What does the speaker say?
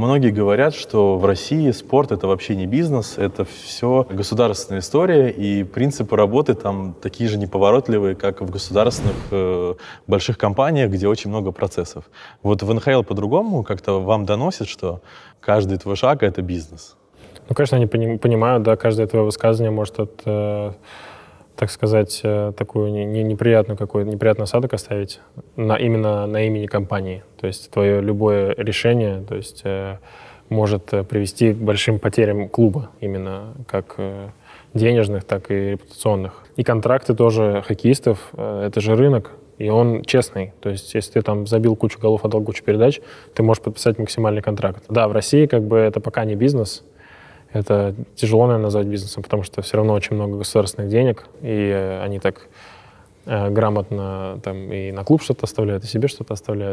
Многие говорят, что в России спорт это вообще не бизнес, это все государственная история, и принципы работы там такие же неповоротливые, как в государственных э, больших компаниях, где очень много процессов. Вот в НХЛ по-другому как-то вам доносит, что каждый твой шаг — это бизнес. Ну, конечно, они понимают, да, каждое твое высказывание может от, э, так сказать, э, такую не, неприятную какой неприятный осадок оставить на, именно на имени компании. То есть твое любое решение, то есть э, может э, привести к большим потерям клуба, именно как денежных, так и репутационных. И контракты тоже хоккеистов, это же рынок, и он честный. То есть, если ты там забил кучу голов, отдал кучу передач, ты можешь подписать максимальный контракт. Да, в России как бы это пока не бизнес, это тяжело, наверное, назвать бизнесом, потому что все равно очень много государственных денег, и э, они так э, грамотно там и на клуб что-то оставляют, и себе что-то оставляют.